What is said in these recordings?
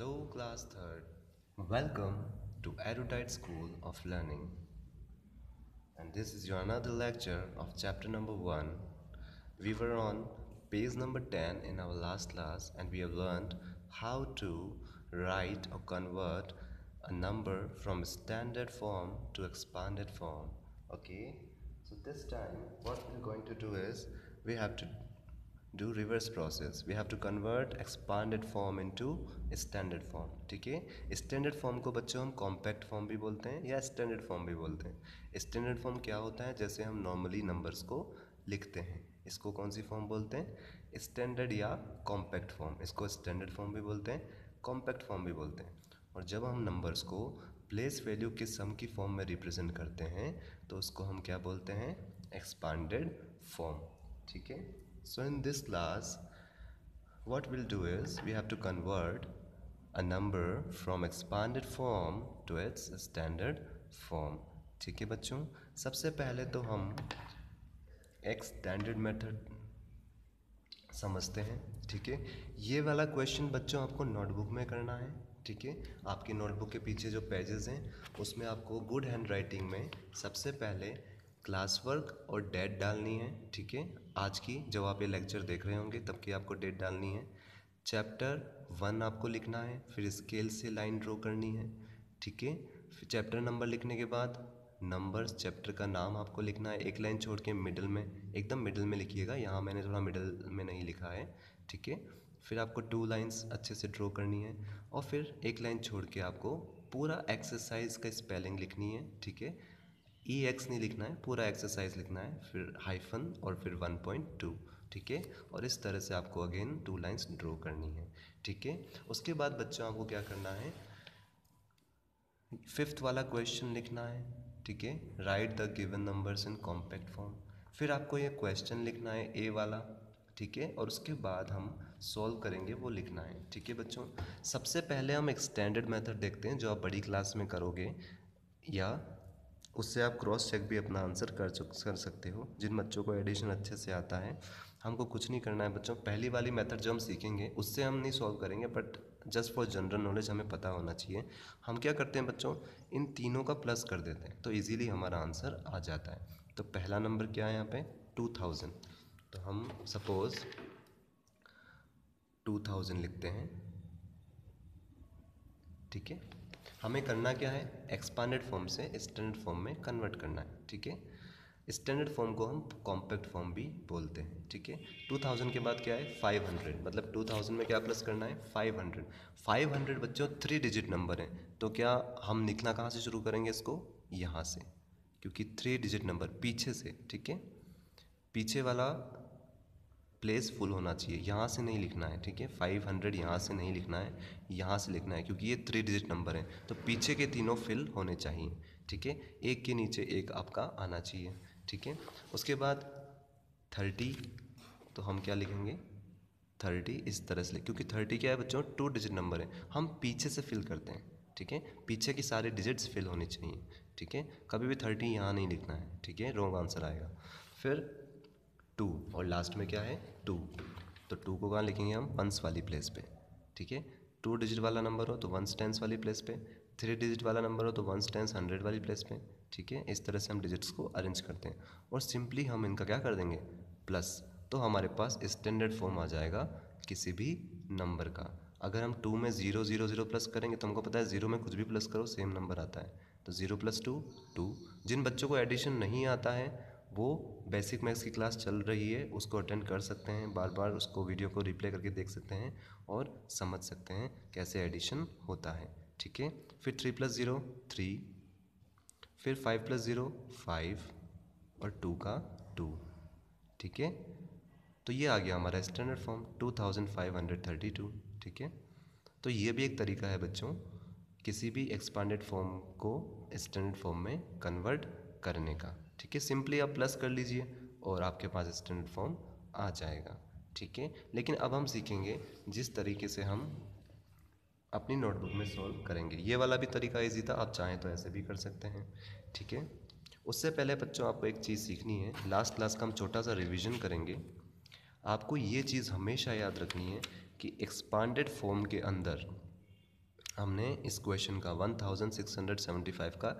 Hello, class third. Welcome to Erudite School of Learning. And this is your another lecture of chapter number one. We were on page number 10 in our last class, and we have learned how to write or convert a number from standard form to expanded form. Okay, so this time, what we're going to do is we have to do reverse process. We have to convert expanded form into standard form, ठीक है? Standard form को बच्चों हम compact form भी बोलते हैं या standard form भी बोलते हैं? स्टैंडर्ड फॉर्म क्या होता है? जैसे हम नॉर्मली नंबर्स को लिखते हैं। इसको कौन सी फॉर्म बोलते हैं? स्टैंडर्ड या कॉम्पैक्ट फॉर्म इसको स्टैंडर्ड फॉर्म भी बोलते हैं कॉम्पैक्ट फॉर्म भी बोलते हैं। और जब हम नंबर्स को प्लेस वैल्यू के सम की फॉर्म में रिप्रेजेंट करते हैं तो उसको हम क्या बोलते हैं? एक्सपांडेड फॉर्म ठीक है? So in this class, what we'll do is we have to convert a number from expanded form to its standard form. ठीक है बच्चों? सबसे पहले तो हम एक स्टैंडर्ड मेथड समझते हैं ठीक है? ये वाला क्वेश्चन बच्चों आपको नोटबुक में करना है ठीक है? आपकी नोटबुक के पीछे जो पेजेस हैं उसमें आपको गुड हैंड राइटिंग में सबसे पहले क्लास वर्क और डेट डालनी है, ठीक है? आज की जब आप ये लेक्चर देख रहे होंगे, तब की आपको डेट डालनी है। चैप्टर वन आपको लिखना है, फिर स्केल से लाइन ड्रॉ करनी है, ठीक है? फिर चैप्टर नंबर लिखने के बाद नंबर्स, चैप्टर का नाम आपको लिखना है, एक लाइन छोड़ के मिडल में, एकदम मिडल में लिखिएगा, यहाँ मैंने थोड़ा मिडल में नहीं लिखा है, ठीक है? फिर आपको टू लाइंस अच्छे से ड्रॉ करनी है, और फिर एक लाइन छोड़ के आपको पूरा एक्सरसाइज का स्पेलिंग लिखनी है, ठीक है? ई e एक्स नहीं लिखना है, पूरा एक्सरसाइज लिखना है, फिर हाइफन और फिर वन पॉइंट टू ठीक है? और इस तरह से आपको अगेन टू लाइंस ड्रॉ करनी है, ठीक है? उसके बाद बच्चों, आपको क्या करना है? फिफ्थ वाला क्वेश्चन लिखना है, ठीक है? Write the given numbers in compact form फिर आपको ये क्वेश्चन लिखना है ए वाला, ठीक है? और उसके बाद हम सॉल्व करेंगे, वो लिखना है, ठीक है बच्चों? सबसे पहले हम एक स्टैंडर्ड मेथड देखते हैं, जो आप बड़ी क्लास में करोगे, या उससे आप क्रॉस चेक भी अपना आंसर कर चुक, कर सकते हो। जिन बच्चों को एडिशन अच्छे से आता है, हमको कुछ नहीं करना है बच्चों। पहली वाली मेथड जो हम सीखेंगे, उससे हम नहीं सॉल्व करेंगे but just for general knowledge हमें पता होना चाहिए। हम क्या करते हैं बच्चों? इन तीनों का प्लस कर देते हैं तो ईजीली हमारा आंसर आ जाता है। तो पहला नंबर क्या है यहाँ पे? टू थाउज़ेंड तो हम सपोज़ टू थाउज़ेंड लिखते हैं। ठीक है? हमें करना क्या है? एक्सपांडेड फॉर्म से स्टैंडर्ड फॉर्म में कन्वर्ट करना है, ठीक है? स्टैंडर्ड फॉर्म को हम कॉम्पैक्ट फॉर्म भी बोलते हैं, ठीक है? टू थाउज़ेंड के बाद क्या है? फाइव हंड्रेड मतलब टू थाउज़ेंड में क्या प्लस करना है? फाइव हंड्रेड फाइव हंड्रेड बच्चों थ्री डिजिट नंबर है तो क्या हम लिखना कहाँ से शुरू करेंगे इसको? यहाँ से, क्योंकि थ्री डिजिट नंबर पीछे से, ठीक है? पीछे वाला प्लेस फुल होना चाहिए। यहाँ से नहीं लिखना है, ठीक है? फाइव हंड्रेड यहाँ से नहीं लिखना है, यहाँ से लिखना है, क्योंकि ये थ्री डिजिट नंबर है। तो पीछे के तीनों फिल होने चाहिए, ठीक है? एक के नीचे एक आपका आना चाहिए, ठीक है? उसके बाद थर्टी तो हम क्या लिखेंगे? थर्टी इस तरह से क्योंकि थर्टी क्या है बच्चों? टू डिजिट नंबर है। हम पीछे से फिल करते हैं, ठीक है? पीछे की सारे डिजिट्स फिल होने चाहिए, ठीक है? कभी भी थर्टी यहाँ नहीं लिखना है, ठीक है? रॉन्ग आंसर आएगा। फिर टू और लास्ट में क्या है? टू। तो टू को कहाँ लिखेंगे हम? वंस वाली प्लेस पे। ठीक है? टू डिजिट वाला नंबर हो तो वंस टेंस वाली प्लेस पे। थ्री डिजिट वाला नंबर हो तो वंस टेंस हंड्रेड वाली प्लेस पे। ठीक है? इस तरह से हम डिजिट्स को अरेंज करते हैं। और सिंपली हम इनका क्या कर देंगे? प्लस तो हमारे पास स्टैंडर्ड फॉर्म आ जाएगा किसी भी नंबर का। अगर हम टू में ज़ीरो ज़ीरो ज़ीरो प्लस करेंगे तो हमको पता है ज़ीरो में कुछ भी प्लस करो सेम नंबर आता है। तो ज़ीरो प्लस टू टू जिन बच्चों को एडिशन नहीं आता है वो बेसिक मैथ्स की क्लास चल रही है, उसको अटेंड कर सकते हैं बार बार उसको वीडियो को रिप्ले करके देख सकते हैं और समझ सकते हैं कैसे एडिशन होता है, ठीक है? फिर थ्री प्लस ज़ीरो थ्री फिर फाइव प्लस ज़ीरो फाइव और टू का टू ठीक है? तो ये आ गया हमारा standard form two thousand five hundred thirty two ठीक है? तो ये भी एक तरीका है बच्चों, किसी भी एक्सपांडेड फॉर्म को स्टैंडर्ड फॉर्म में कन्वर्ट करने का। ठीक है सिंपली आप प्लस कर लीजिए और आपके पास स्टैंडर्ड फॉर्म आ जाएगा, ठीक है? लेकिन अब हम सीखेंगे जिस तरीके से हम अपनी नोटबुक में सॉल्व करेंगे। ये वाला भी तरीका ईजी था, आप चाहें तो ऐसे भी कर सकते हैं, ठीक है? उससे पहले बच्चों, आपको एक चीज़ सीखनी है। लास्ट क्लास का हम छोटा सा रिवीजन करेंगे। आपको ये चीज़ हमेशा याद रखनी है कि एक्सपांडेड फॉर्म के अंदर हमने इस क्वेश्चन का 1675 का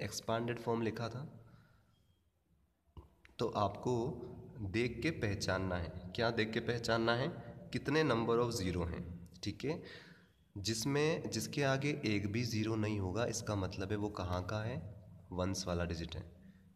एक्सपांडेड फॉर्म लिखा था। तो आपको देख के पहचानना है। क्या देख के पहचानना है? कितने नंबर ऑफ़ ज़ीरो हैं, ठीक है? जिसमें, जिसके आगे एक भी ज़ीरो नहीं होगा, इसका मतलब है वो कहाँ का है? वंस वाला डिजिट है,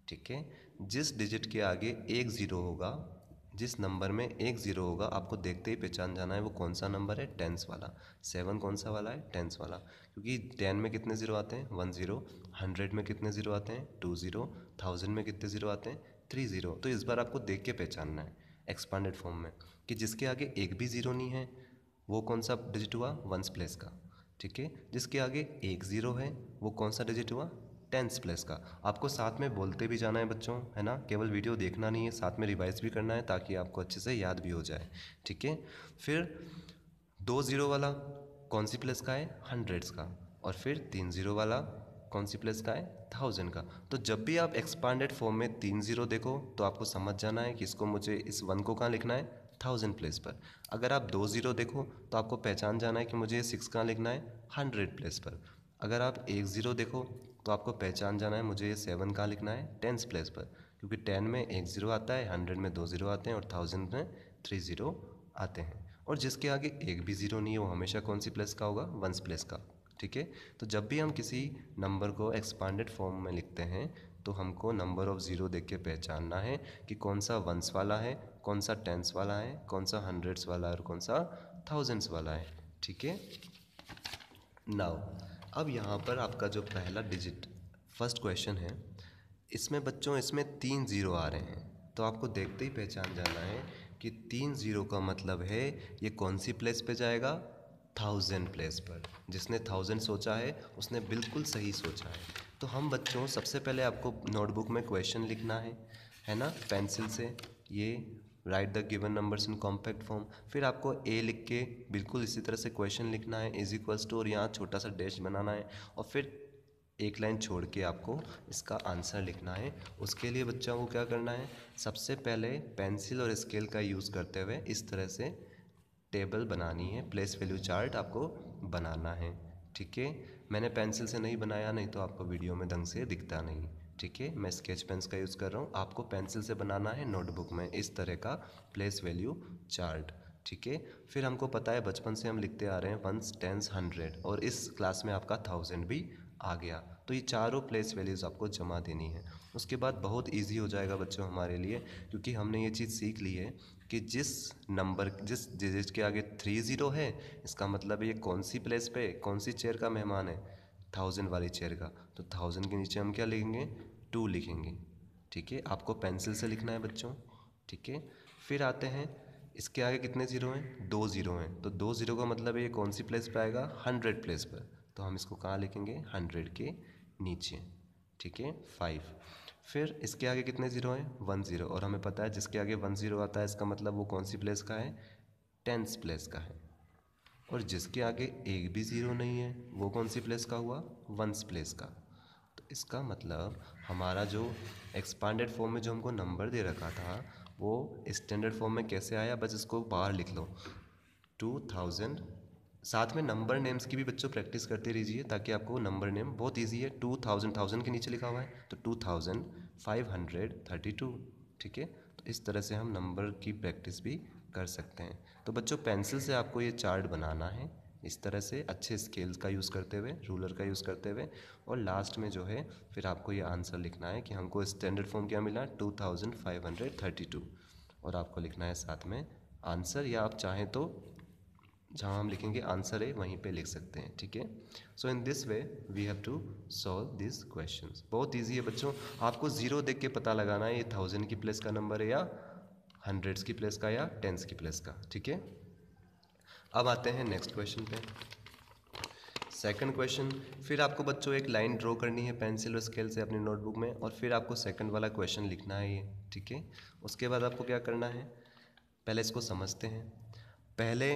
ठीक है? जिस डिजिट के आगे एक ज़ीरो होगा, जिस नंबर में एक ज़ीरो होगा, आपको देखते ही पहचान जाना है वो कौन सा नंबर है? टेंस वाला। सेवन कौन सा वाला है? टेंस वाला। क्योंकि टेन में कितने ज़ीरो आते हैं? वन ज़ीरो हंड्रेड में कितने ज़ीरो आते हैं? टू ज़ीरो थाउज़ेंड में कितने ज़ीरो आते हैं? थ्री ज़ीरो तो इस बार आपको देख के पहचानना है एक्सपांडेड फॉर्म में, कि जिसके आगे एक भी ज़ीरो नहीं है, वो कौन सा डिजिट हुआ? वंस प्लेस का, ठीक है? जिसके आगे एक ज़ीरो है, वो कौन सा डिजिट हुआ? टेंस प्लेस का। आपको साथ में बोलते भी जाना है बच्चों, है ना? केवल वीडियो देखना नहीं है, साथ में रिवाइज भी करना है, ताकि आपको अच्छे से याद भी हो जाए, ठीक है? फिर दो ज़ीरो वाला कौन सी प्लेस का है? हंड्रेड्स का, और फिर तीन ज़ीरो वाला कौन सी प्लेस का है? थाउज़ेंड का। तो जब भी आप एक्सपांडेड फॉर्म में तीन ज़ीरो देखो तो आपको समझ जाना है कि इसको मुझे इस वन को कहाँ लिखना है? थाउज़ेंड प्लेस पर। अगर आप दो ज़ीरो देखो तो आपको पहचान जाना है कि मुझे सिक्स कहाँ लिखना है? हंड्रेड प्लेस पर। अगर आप एक ज़ीरो देखो तो आपको पहचान जाना है मुझे ये सेवन कहाँ लिखना है? टेंस प्लेस पर। क्योंकि टेन में एक ज़ीरो आता है हंड्रेड में दो ज़ीरो आते हैं और थाउज़ेंड में थ्री ज़ीरो आते हैं। और जिसके आगे एक भी ज़ीरो नहीं है, वो हमेशा कौन सी प्लेस का होगा? वंस प्लेस का। ठीक है? तो जब भी हम किसी नंबर को एक्सपांडेड फॉर्म में लिखते हैं तो हमको नंबर ऑफ़ ज़ीरो देख के पहचानना है कि कौन सा वंस वाला है, कौन सा टेंस वाला है, कौन सा हंड्रेड्स वाला है और कौन सा थाउजेंड्स वाला है, ठीक है? नाउ अब यहाँ पर आपका जो पहला डिजिट फ़र्स्ट क्वेश्चन है, इसमें बच्चों, इसमें तीन ज़ीरो आ रहे हैं। तो आपको देखते ही पहचान जाना है कि तीन ज़ीरो का मतलब है, ये कौन सी प्लेस पे जाएगा? थाउज़ेंड प्लेस पर। जिसने थाउज़ेंड सोचा है, उसने बिल्कुल सही सोचा है। तो हम बच्चों, सबसे पहले आपको नोटबुक में क्वेश्चन लिखना है है ना? पेंसिल से, ये write the given numbers in compact form फिर आपको ए लिख के बिल्कुल इसी तरह से क्वेश्चन लिखना है इज़ इक्वल्स टू और यहाँ छोटा सा डैश बनाना है। और फिर एक लाइन छोड़ के आपको इसका आंसर लिखना है। उसके लिए बच्चों को क्या करना है? सबसे पहले पेंसिल और स्केल का यूज़ करते हुए इस तरह से टेबल बनानी है प्लेस वैल्यू चार्ट आपको बनाना है, ठीक है? मैंने पेंसिल से नहीं बनाया, नहीं तो आपको वीडियो में ढंग से दिखता नहीं, ठीक है? मैं स्केच पेन्स का यूज़ कर रहा हूँ। आपको पेंसिल से बनाना है नोटबुक में, इस तरह का प्लेस वैल्यू चार्ट ठीक है? फिर हमको पता है, बचपन से हम लिखते आ रहे हैं वंस टेंस हंड्रेड और इस क्लास में आपका थाउज़ेंड भी आ गया। तो ये चारों प्लेस वैल्यूज़ आपको जमा देनी है। उसके बाद बहुत इजी हो जाएगा बच्चों हमारे लिए, क्योंकि हमने ये चीज़ सीख ली है कि जिस नंबर, जिस डिजिट के आगे थ्री ज़ीरो है, इसका मतलब ये कौन सी प्लेस पे, कौन सी चेयर का मेहमान है? थाउज़ेंड वाली चेयर का। तो थाउज़ेंड के नीचे हम क्या लिखेंगे? टू लिखेंगे। ठीक है? आपको पेंसिल से लिखना है बच्चों। ठीक है? फिर आते हैं। इसके आगे कितने ज़ीरो हैं? दो ज़ीरो हैं। तो दो ज़ीरो का मतलब है ये कौन सी प्लेस पर आएगा? हंड्रेड प्लेस पर तो हम इसको कहाँ लिखेंगे? हंड्रेड के नीचे। ठीक है? फाइव फिर इसके आगे कितने ज़ीरो हैं? One zero. और हमें पता है जिसके आगे वन ज़ीरो आता है, इसका मतलब वो कौन सी प्लेस का है? टेंस प्लेस का है। और जिसके आगे एक भी ज़ीरो नहीं है, वो कौन सी प्लेस का हुआ? वंस प्लेस का। तो इसका मतलब हमारा जो एक्सपांडेड फॉर्म में जो हमको नंबर दे रखा था, वो स्टैंडर्ड फॉर्म में कैसे आया? बस इसको बाहर लिख लो। टू थाउज़ेंड साथ में नंबर नेम्स की भी बच्चों प्रैक्टिस करते रहिए ताकि आपको नंबर नेम बहुत इजी है टू थाउज़ेंड थाउज़ेंड के नीचे लिखा हुआ है तो two thousand five hundred thirty two ठीक है? तो इस तरह से हम नंबर की प्रैक्टिस भी कर सकते हैं। तो बच्चों पेंसिल से आपको ये चार्ट बनाना है, इस तरह से अच्छे स्केल्स का यूज़ करते हुए रूलर का यूज़ करते हुए, और लास्ट में जो है, फिर आपको ये आंसर लिखना है कि हमको स्टैंडर्ड फॉर्म क्या मिला? Two thousand five hundred thirty two और आपको लिखना है साथ में आंसर या आप चाहें तो जहाँ हम लिखेंगे आंसर है, वहीं पे लिख सकते हैं, ठीक है? So in this way we have to solve this question बहुत ईजी है बच्चों। आपको ज़ीरो देख के पता लगाना है, ये थाउज़ेंड की प्लेस का नंबर है या हंड्रेड्स की प्लेस का या टेंस की प्लेस का, ठीक है? अब आते हैं नेक्स्ट क्वेश्चन पे। सेकंड क्वेश्चन फिर आपको बच्चों एक लाइन ड्रॉ करनी है पेंसिल और स्केल से अपनी नोटबुक में और फिर आपको सेकंड वाला क्वेश्चन लिखना है ये, ठीक है? उसके बाद आपको क्या करना है? पहले इसको समझते हैं। पहले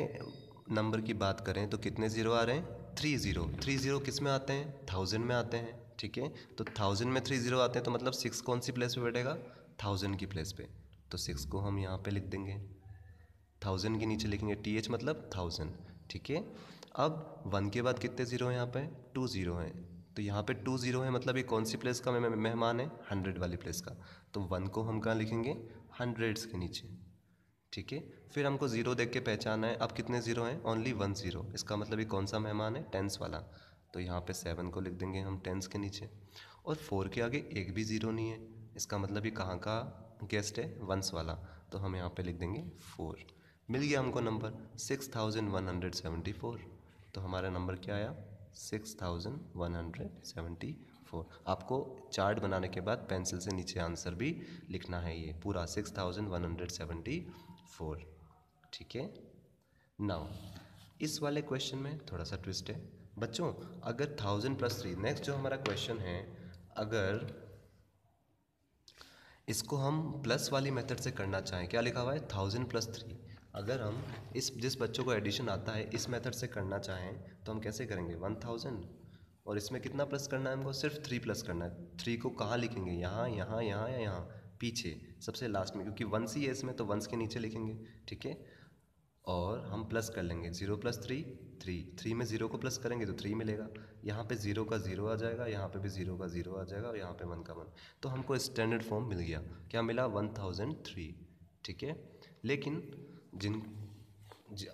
नंबर की बात करें तो कितने ज़ीरो आ रहे हैं? Three zero. थ्री ज़ीरो किसमें आते हैं? थाउज़ेंड में आते हैं, ठीक है? तो थाउज़ेंड में थ्री ज़ीरो आते हैं तो मतलब सिक्स कौन सी प्लेस पे बैठेगा? थाउज़ेंड की प्लेस पे। तो सिक्स को हम यहाँ पे लिख देंगे। थाउज़ेंड के नीचे लिखेंगे टी एच मतलब थाउज़ेंड, ठीक है? अब वन के बाद कितने ज़ीरो हैं यहाँ पे? टू ज़ीरो हैं। तो यहाँ पे टू ज़ीरो है मतलब ये कौन सी प्लेस का मेहमान है? हंड्रेड वाली प्लेस का। तो वन को हम कहाँ लिखेंगे? हंड्रेड्स के नीचे। ठीक है? फिर हमको ज़ीरो देख के पहचाना है। अब कितने ज़ीरो हैं? ओनली वन ज़ीरो इसका मतलब ये कौन सा मेहमान है? टेंस वाला। तो यहाँ पे सेवन को लिख देंगे हम टेंस के नीचे। और फोर के आगे एक भी ज़ीरो नहीं है। इसका मतलब ये कहाँ का गेस्ट है? वंस वाला। तो हम यहाँ पे लिख देंगे फोर मिल गया हमको number six thousand one hundred seventy four तो हमारा नंबर क्या आया? Six thousand one hundred seventy four आपको चार्ट बनाने के बाद पेंसिल से नीचे आंसर भी लिखना है ये। पूरा six thousand one hundred seventy four ठीक है? नाउ इस वाले क्वेश्चन में थोड़ा सा ट्विस्ट है। बच्चों, अगर थाउज़ेंड प्लस थ्री नेक्स्ट जो हमारा क्वेश्चन है, अगर इसको हम प्लस वाली मेथड से करना चाहें, क्या लिखा हुआ है? थाउज़ेंड प्लस थ्री अगर हम इस, जिस बच्चों को एडिशन आता है, इस मेथड से करना चाहें तो हम कैसे करेंगे? वन थाउज़ेंड और इसमें कितना प्लस करना है हमको? सिर्फ़ थ्री प्लस करना है। थ्री को कहाँ लिखेंगे? यहाँ यहाँ यहाँ या यहाँ? पीछे, सबसे लास्ट में, क्योंकि वंस ही है इसमें तो वंस के नीचे लिखेंगे, ठीक है? और हम प्लस कर लेंगे zero plus three three three में ज़ीरो को प्लस करेंगे तो थ्री मिलेगा। यहाँ पे ज़ीरो का ज़ीरो आ जाएगा, यहाँ पे भी ज़ीरो का ज़ीरो आ जाएगा और यहाँ पे वन का वन तो हमको स्टैंडर्ड फॉर्म मिल गया। क्या मिला? वन थाउज़ेंड थ्री ठीक है? लेकिन जिन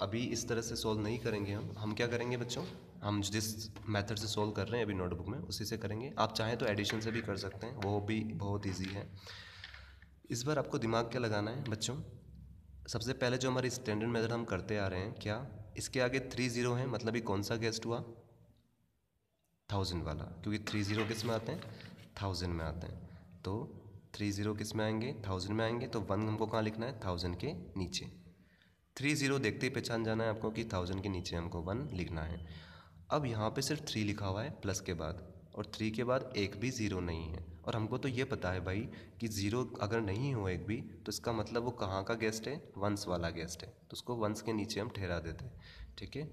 अभी इस तरह से सॉल्व नहीं करेंगे हम हम क्या करेंगे बच्चों? हम जिस मेथड से सॉल्व कर रहे हैं अभी नोटबुक में, उसी से करेंगे। आप चाहें तो एडिशन से भी कर सकते हैं, वो भी बहुत ईजी है। इस बार आपको दिमाग क्या लगाना है, बच्चों? सबसे पहले जो हमारी स्टैंडर्ड मेथड हम करते आ रहे हैं, क्या? इसके आगे थ्री ज़ीरो है मतलब ये कौन सा गेस्ट हुआ? थाउज़ेंड वाला, क्योंकि थ्री ज़ीरो किसमें आते हैं? थाउज़ेंड में आते हैं। तो थ्री ज़ीरो किसमें आएँगे? थाउज़ेंड में आएँगे तो वन हमको कहाँ लिखना है? थाउज़ेंड के नीचे। थ्री ज़ीरो देखते ही पहचान जाना है आपको कि थाउज़ेंड के नीचे हमको वन लिखना है। अब यहाँ पे सिर्फ़ थ्री लिखा हुआ है प्लस के बाद। और थ्री के बाद एक भी ज़ीरो नहीं है। और हमको तो ये पता है भाई कि ज़ीरो अगर नहीं हो एक भी तो इसका मतलब वो कहाँ का गेस्ट है? वंस वाला गेस्ट है। तो उसको वंस के नीचे हम ठहरा देते हैं। ठीक है?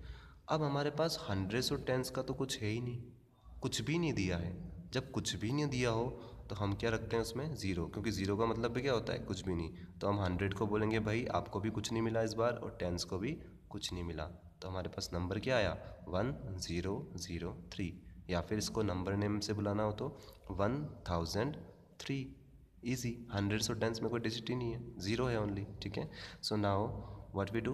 अब हमारे पास हंड्रेड्स और टेंस का तो कुछ है ही नहीं। कुछ भी नहीं दिया है। जब कुछ भी नहीं दिया हो तो हम क्या रखते हैं उसमें? ज़ीरो क्योंकि ज़ीरो का मतलब भी क्या होता है? कुछ भी नहीं। तो हम हंड्रेड को बोलेंगे, भाई, आपको भी कुछ नहीं मिला इस बार और टेंस को भी कुछ नहीं मिला। तो हमारे पास नंबर क्या आया? वन ज़ीरो ज़ीरो थ्री या फिर इसको नंबर नेम से बुलाना हो तो one thousand three easy hundred और टेंस में कोई डिजिट ही नहीं है. ज़ीरो है ओनली ठीक है? So now what we do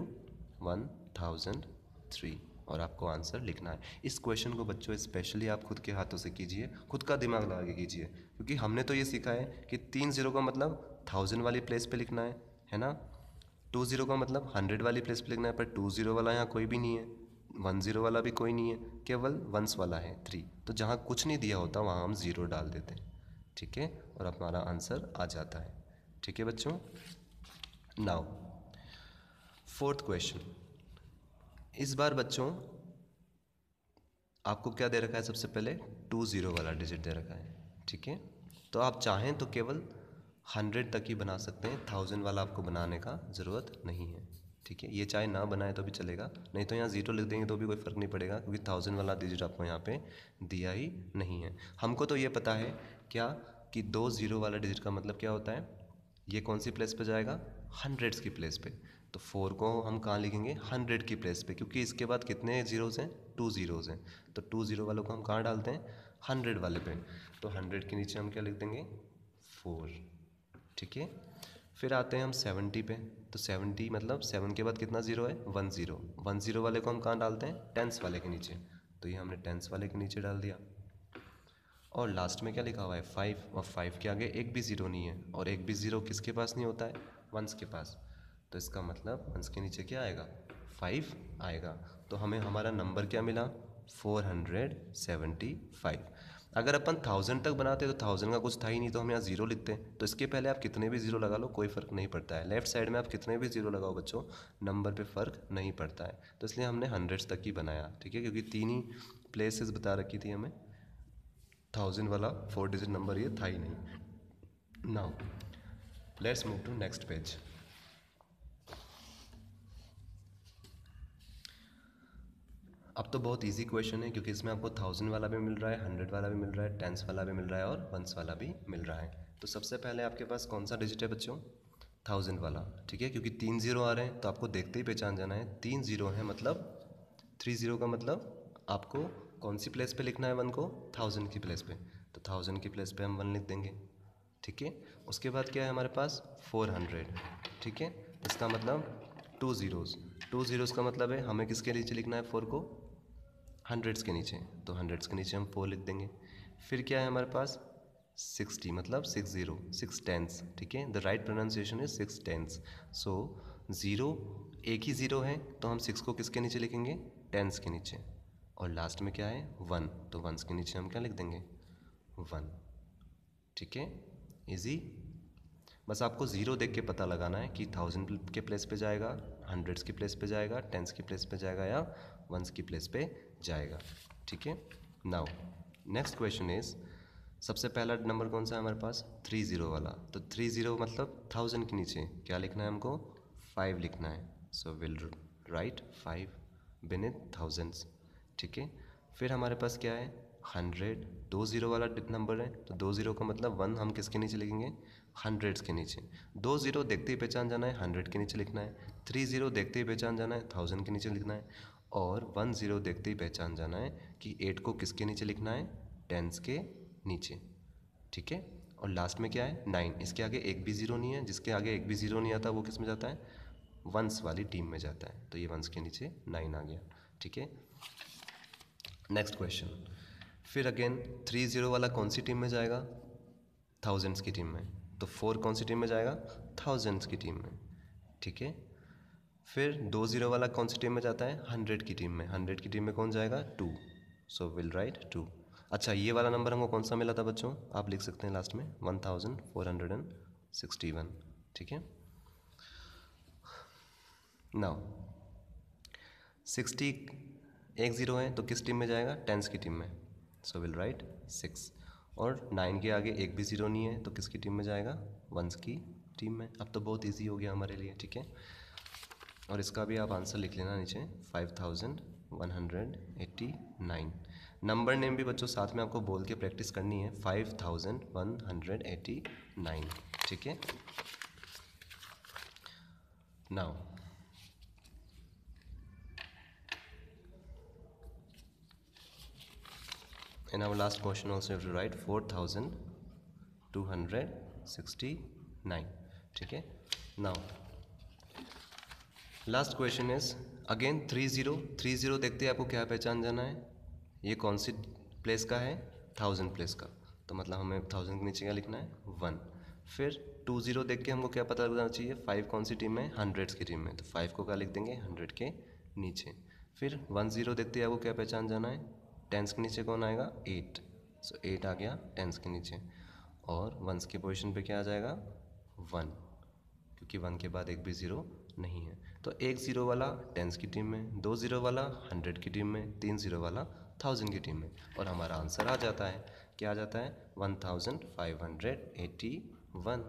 one thousand three और आपको आंसर लिखना है. इस क्वेश्चन को बच्चों स्पेशली आप खुद के हाथों से कीजिए. खुद का दिमाग लगा के कीजिए. क्योंकि हमने तो ये सीखा है कि तीन ज़ीरो का मतलब थाउज़ेंड वाली प्लेस पे लिखना है. है ना? टू ज़ीरो का मतलब हंड्रेड वाली प्लेस पे लिखना है, पर टू ज़ीरो वाला यहाँ कोई भी नहीं है. वन ज़ीरो वाला भी कोई नहीं है, केवल वंस वाला है थ्री तो जहाँ कुछ नहीं दिया होता, वहाँ हम ज़ीरो डाल देते हैं, ठीक है? और हमारा आंसर आ जाता है, ठीक है बच्चों? नाउ फोर्थ क्वेश्चन इस बार बच्चों, आपको क्या दे रखा है सबसे पहले? टू ज़ीरो वाला डिजिट दे रखा है, ठीक है? तो आप चाहें तो केवल हंड्रेड तक ही बना सकते हैं थाउज़ेंड वाला आपको बनाने का ज़रूरत नहीं है। ठीक है, ये चाहे ना बनाए तो भी चलेगा, नहीं तो यहाँ ज़ीरो लिख देंगे तो भी कोई फ़र्क नहीं पड़ेगा, क्योंकि थाउज़ेंड वाला डिजिट आपको यहाँ पे दिया ही नहीं है। हमको तो ये पता है क्या कि दो ज़ीरो वाला डिजिट का मतलब क्या होता है? ये कौन सी प्लेस पे जाएगा? हंड्रेड्स की प्लेस पे। तो फोर को हम कहाँ लिखेंगे? हंड्रेड की प्लेस पे, क्योंकि इसके बाद कितने ज़ीरोज़ हैं? टू ज़ीरोज़ हैं। तो टू ज़ीरो वालों को हम कहाँ डालते हैं? हंड्रेड वाले पे। तो हंड्रेड के नीचे हम क्या लिख देंगे? फोर ठीक है? फिर आते हैं हम सेवेंटी पे। तो सेवेंटी मतलब सेवन के बाद कितना ज़ीरो है? वन ज़ीरो वन ज़ीरो वाले को हम कहाँ डालते हैं? टेंस वाले के नीचे. तो ये हमने टेंस वाले के नीचे डाल दिया। और लास्ट में क्या लिखा हुआ है? फाइव और फाइव के आगे एक भी ज़ीरो नहीं है। और एक भी ज़ीरो किसके पास नहीं होता है? वंस के पास. तो इसका मतलब वंस के नीचे क्या आएगा? फाइव आएगा। तो हमें हमारा नंबर क्या मिला? फोर हंड्रेड सेवेंटी फाइव अगर अपन थाउज़ेंड तक बनाते तो थाउज़ेंड का कुछ था ही नहीं तो हम यहाँ ज़ीरो लिखते हैं। तो इसके पहले आप कितने भी ज़ीरो लगा लो, कोई फ़र्क नहीं पड़ता है। लेफ़्ट साइड में आप कितने भी ज़ीरो लगाओ बच्चों नंबर पे फ़र्क नहीं पड़ता है। तो इसलिए हमने हंड्रेड्स तक ही बनाया, ठीक है? क्योंकि तीन ही प्लेसेस बता रखी थी हमें। थाउज़ेंड वाला फोर डिजिट नंबर ये था ही नहीं। Now let's move to next page अब तो बहुत इजी क्वेश्चन है, क्योंकि इसमें आपको थाउज़ेंड वाला भी मिल रहा है हंड्रेड वाला भी मिल रहा है टेंस वाला भी मिल रहा है और वंस वाला भी मिल रहा है। तो सबसे पहले आपके पास कौन सा डिजिट है बच्चों? थाउज़ेंड वाला, ठीक है? क्योंकि तीन ज़ीरो आ रहे हैं तो आपको देखते ही पहचान जाना है। तीन ज़ीरो है मतलब थ्री ज़ीरो का मतलब आपको कौन सी प्लेस पे लिखना है वन को? थाउज़ेंड की प्लेस पे। तो थाउज़ेंड की प्लेस पे हम वन लिख देंगे, ठीक है? उसके बाद क्या है हमारे पास? फोर हंड्रेड ठीक है? इसका मतलब टू ज़ीरोज़ टू ज़ीरोज़ का मतलब है हमें किसके नीचे लिखना है? फोर को? हंड्रेड्स के नीचे तो हंड्रेड्स के नीचे हम फोर लिख देंगे। फिर क्या है हमारे पास? सिक्सटी मतलब सिक्स ज़ीरो सिक्स टेंस ठीक है? The right pronunciation is six tens so zero एक ही ज़ीरो है तो हम सिक्स को किसके नीचे लिखेंगे? टेंस के नीचे। और लास्ट में क्या है? वन तो वंस के नीचे हम क्या लिख देंगे? वन ठीक है? इजी बस आपको ज़ीरो देख के पता लगाना है कि थाउज़ेंड के प्लेस पे जाएगा हंड्रेड्स की प्लेस पे जाएगा टेंस की प्लेस पे जाएगा या वंस की प्लेस पे जाएगा। ठीक है? नाउ नेक्स्ट क्वेश्चन इज़ सबसे पहला नंबर कौन सा है हमारे पास? थ्री ज़ीरो वाला। तो थ्री ज़ीरो मतलब थाउज़ेंड के नीचे। क्या लिखना है हमको? फाइव लिखना है। So will write five beneath thousands ठीक है? फिर हमारे पास क्या है? हंड्रेड दो ज़ीरो वाला नंबर है। तो दो ज़ीरो का मतलब वन हम किसके नीचे लिखेंगे? हंड्रेड्स के नीचे। दो ज़ीरो देखते ही पहचान जाना है। हंड्रेड के नीचे लिखना है। थ्री ज़ीरो देखते ही पहचान जाना है। थाउज़ेंड के नीचे लिखना है। और वन ज़ीरो देखते ही पहचान जाना है कि एट को किसके नीचे लिखना है? टेंस के नीचे। ठीक है? और लास्ट में क्या है? नाइन। इसके आगे एक भी ज़ीरो नहीं है। जिसके आगे एक भी ज़ीरो नहीं आता, वो किसमें जाता है? वंस वाली टीम में जाता है। तो ये वंस के नीचे नाइन आ गया। ठीक है? Next question. फिर अगेन, थ्री ज़ीरो वाला कौन सी टीम में जाएगा? थाउजेंड्स की टीम में। तो फोर कौन सी टीम में जाएगा? थाउजेंड्स की टीम में। ठीक है? फिर दो ज़ीरो वाला कौन सी टीम में जाता है? हंड्रेड की टीम में। हंड्रेड की टीम में कौन जाएगा? Two. So will write two अच्छा ये वाला नंबर हमको कौन सा मिला था बच्चों? आप लिख सकते हैं लास्ट में। One thousand four hundred and sixty one ठीक है? नाउ सिक्सटी एक ज़ीरो है तो किस टीम में जाएगा? टेंस की टीम में। सो विल राइट सिक्स और नाइन के आगे एक भी ज़ीरो नहीं है तो किसकी टीम में जाएगा? वंस की टीम में। अब तो बहुत इजी हो गया हमारे लिए, ठीक है? और इसका भी आप आंसर लिख लेना नीचे five thousand one hundred eighty nine number name भी बच्चों साथ में आपको बोल के प्रैक्टिस करनी है five thousand one hundred eighty nine ठीक है? Now in our in our last question also you have to write 4269 ठीक है? Now last question is, again 30 30 देखते हैं आपको क्या पहचान जाना है। ये कौन सी प्लेस का है? थाउज़ेंड प्लेस का। तो मतलब हमें थाउज़ेंड के नीचे क्या लिखना है? वन फिर टू ज़ीरो देख के हमको क्या पता लगना चाहिए? फाइव कौन सी टीम है? हंड्रेड्स की टीम में तो फाइव को क्या लिख देंगे? हंड्रेड के नीचे। फिर वन ज़ीरो देखते हैं आपको क्या पहचान जाना है? टेंस के नीचे कौन आएगा? एट सो एट आ गया टेंस के नीचे। और वंस की पोजिशन पर क्या आ जाएगा? वन क्योंकि वन के बाद एक भी ज़ीरो नहीं है। तो एक ज़ीरो वाला टेंस की टीम में, दो ज़ीरो वाला हंड्रेड की टीम में, तीन ज़ीरो वाला थाउज़ेंड की टीम में। और हमारा आंसर आ जाता है। क्या आ जाता है? One thousand five hundred eighty one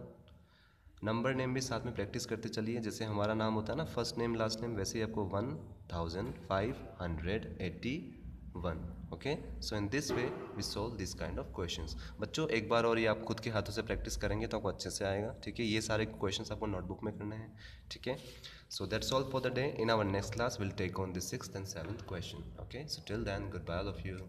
number name भी साथ में प्रैक्टिस करते चलिए। जैसे हमारा नाम होता है ना फ़र्स्ट नेम लास्ट नेम वैसे ही आपको one thousand five hundred eighty one okay so in this way we solve this kind of question बच्चों, एक बार और ये आप खुद के हाथों से प्रैक्टिस करेंगे तो आपको अच्छे से आएगा, ठीक है? ये सारे क्वेश्चन आपको नोटबुक में करने हैं, ठीक है? So that solve for the day in our next class will take on six and seventh question okay so till then good bye of you